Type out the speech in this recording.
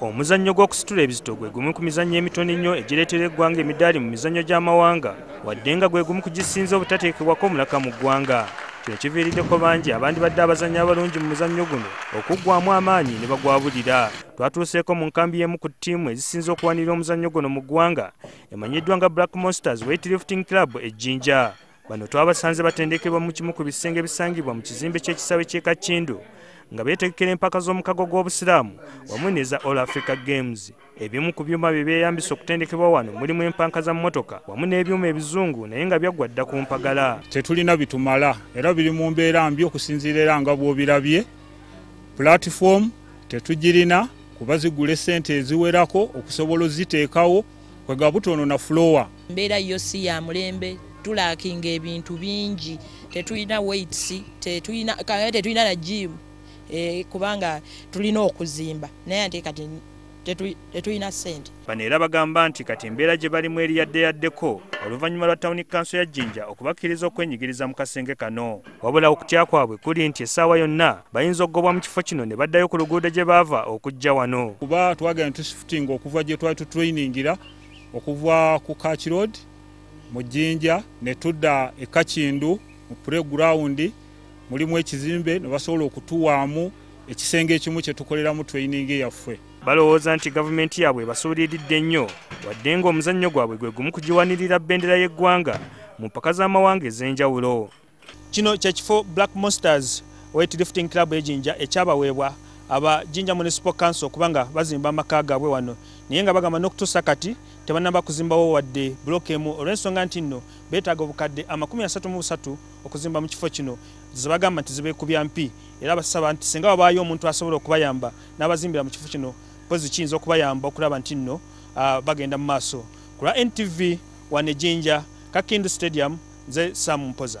omuzannyo gw'okusitula ebizito gwe gumu ku mizannyo emitono ennyo egireetera eggwanga emidaali mu mizannyo gy'amawanga wadde nga gwe gumu ku gisinza obutateekebwako mulaka mu ggwanga. Kino kiviiriddeko bangi abandi badde abazannyi abalungi mu muzannyo guno okuggwamu amaanyi ne bagwabulira. Twatuuseeko mu nkambi y'emu ku ttiimu ezisinza okuwanirira omuzannyo guno mu ggwanga emanyiddwa nga black monsters weightlifting club ejjinja bano twabasanze batendekebwa mu kimu ku bisenge ebisangibwa mu kizimbe ky'ekisaawe ky'e kakindu nga beetegekera empaka z'omukago gw'obusiraamu wamu neza all africa games. Ebimu ku byuma bye beeyambisa okutendekebwa wano mulimu empanka za mmotoka wamu n'ebyuma ebizungu naye nga byaggwa dda ku mpagala. Tetulina bitumala era biri mu mbeera mbi okusinziira era nga bw'obirabye. Pulatifoomu tetugirina kuba zigula essente eziwerako okusobola oziteekawo kwega butono na fulowa mbeera yo si ya mulembe tulakinga ebintu bingi. Tetulina weights tetulina na gym. Eh, kubanga tulina okuzimba. Naye ate kati tetulina ssente. Bano era bagamba nti kati embeera gye balimu eri yaddeyaddeko oluvannyuma lwa tawuni kanso ya jjinja okubakkiriza okwenyigiriza mu kasenge kano. Wabula okutya kwabwe kuli nti essaawa yonna bayinza okugobwa mu kifo kino ne baddayo ku luguudo gye baava okujja wano. Kuba twagenda tusifutinga okuva gye twali tutrainingira okuva ku kach road mu jjinja ne tudda e kakindu mu playground mulimu ekizimbe ne basobola okutuwaamu ekisenge ekimu kye tukoleramu training yaffe. Balowooza nti gavumenti yaabwe ebasuuliridde ennyo wadde nga omuzannyo gwabwe gwe gumu kugiwanirira bbendera y'eggwanga mu mpaka z'amawanga ez'enjawulo. Kino kyekifo black monsters weightlifting club ejinja ekyabaweebwa aba jinja municipal council okubanga bazimba amaka gaabwe wano. Naye nga bagamba n'okutuusa kati tebanaba kuzimbawo wadde buloka emu olw'ensonga nti nno beetaaga obukadde amakumi asatu mu busatu okuzimba mu kifo kino. Zebagamba nti zibeekubya mpi. Era basaba nti singa wabaayo omuntu asobola okubayamba n'abazimbira mu kifo kino pozi kiyinza okubayamba okulaba nti nno bagenda mu maaso. Ku lwa ntv wane jinja kakindu stadium nze samu mpoza